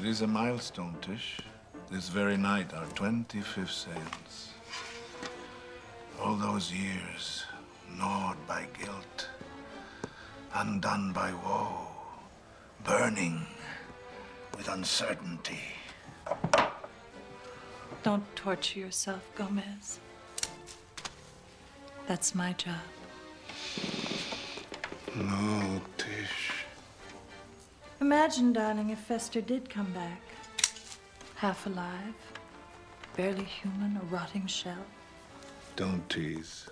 It is a milestone, Tish. This very night, our 25th seance. All those years, gnawed by guilt, undone by woe, burning with uncertainty. Don't torture yourself, Gomez. That's my job. No, Tish. Imagine, darling, if Fester did come back. Half alive, barely human, a rotting shell. Don't tease.